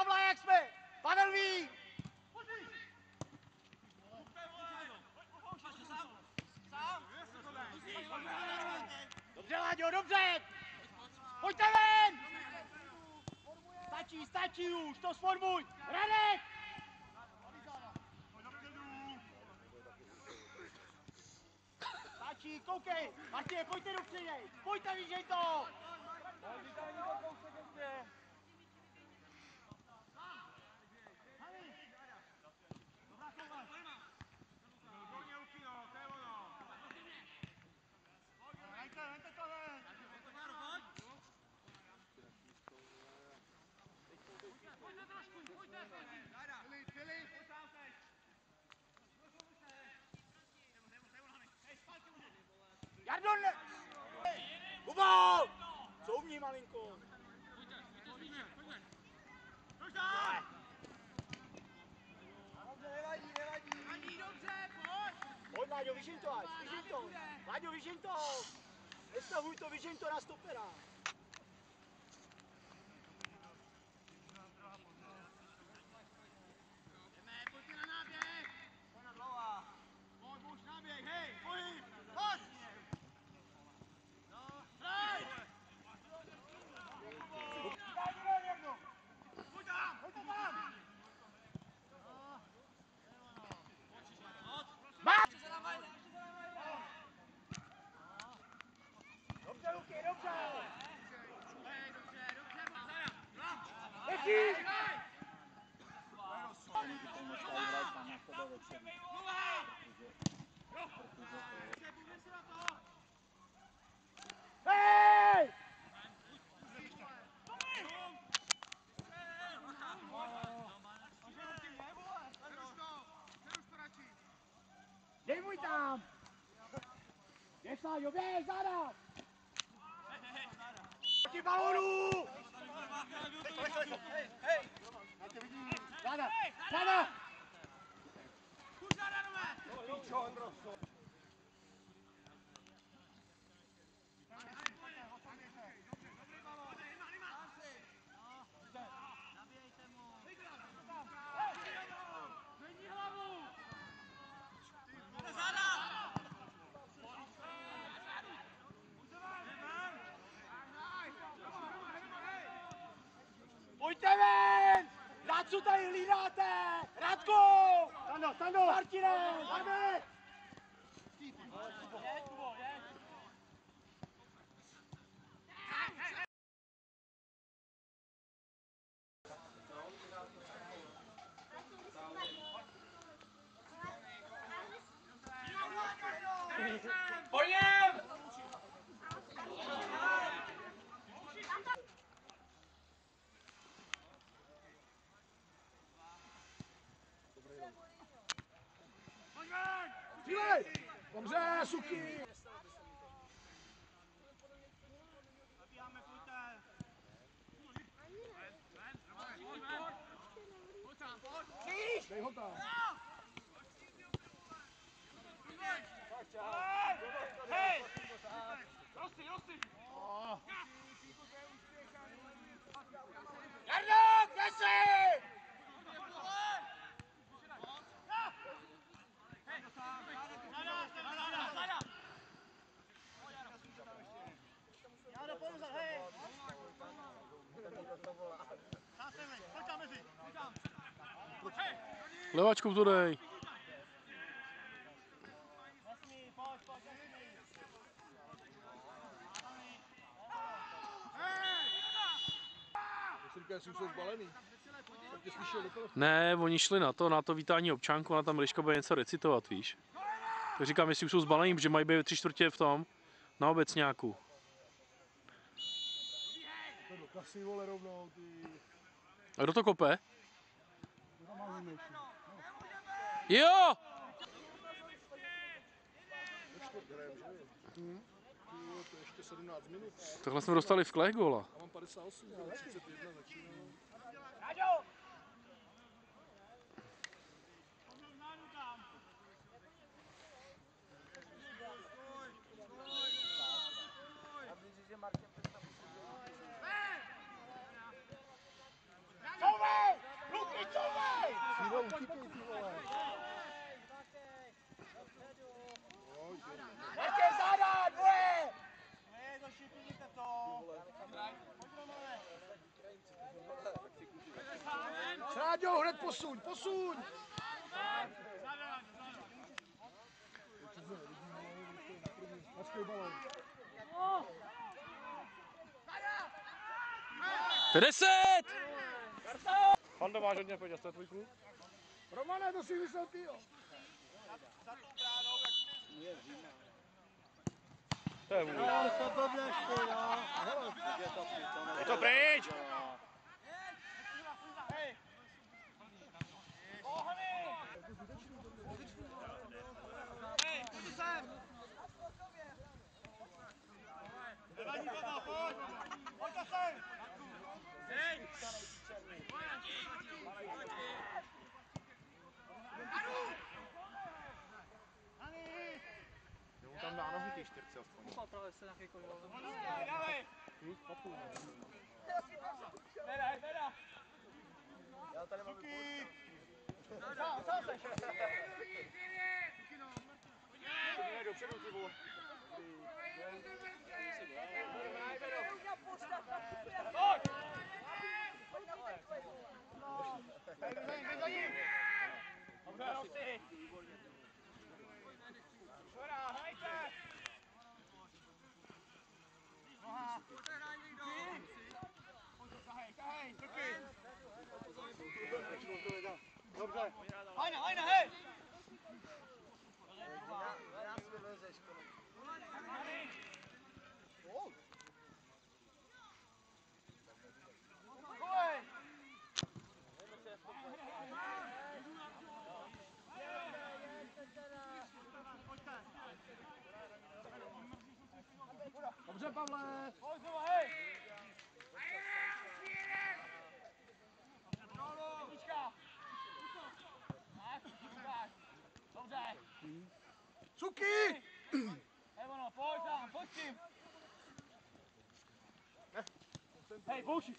Pavla, jsme? Pavel ví! Dobře, Láďo, dobře! Pojďte ven! Stačí, stačí už, to sformuj! Radek! Stačí, koukej! Martě, pojďte do předej! Pojďte, vížej to! Jardon! Couvni malinko. Nevadí, nevadí. Nevadí, dobře, pojď. Pojď, Láďo, vyžin to, ať, vyžin to. Láďo, vyžin to. Nestahuj to, vyžin to na stopera. Jdeme, pojďte na náběh. Pojď na dlouhá. Pojď, muž, náběh, hej, pohyb, pojď. No, hraj. Daj mi ven jednou. Pojď tam, pojď tam. Máš! Dobře, Luky, dobře! Nechý! Hej! Dej můj tam! Běž, Láďo, běž, záda! Proti balonu! Hej, hej! Záda, záda! Pojďte ven! Na co tady hlídáte? Radko! Stando, Stando! Martine! Máme! Po něm! Střílej! Dobře, suky! Dej ho tam. Hej! Rosty, rosty! Jardo, kde jsi? Jaro, pojď za, hej! Pojď tam mezi, pojď tam! Leváčku to dej. Nesmí, pojď, pojď, nesmí! Říká, jestli už jsou zbalený. Tak tě slyšel do telefonu. Ne, oni šli na to, na to vítání občanku, ona tam Liška bude něco recitovat, víš. Tak říkám, jestli už jsou zbalení, protože mají být tři čtvrtě v tom, na rovnou, ty. A kdo to kope? Jo! Takhle jsme dostali v klech gola. Já mám 58, 31 začíná. Couvej! Luky, couvej! Chvíle, utíkej, vole! Počkej balón. To je 10! Panda máš hodně peněz, to je tvůj kluk? Romane, to si myslel ty, jo. To je můj. Je to pryč! Nevadí, baba, pojď! Pojď zase! Hej! Jo, tam na nohy ty čtyřci aspoň. Dávej! Bera, bera! Suky! Sám, sám seš! Ne, dopředu ty vole. Pojď! Hej, hej, hej, za ním! Dobře, Dobře, Pavle. Pojď znova, hej! Dolů! Jednička! Tak, tak. Dobře. Suky! Hej, ono, pojď tam, pojď s tím. Hej, pouši.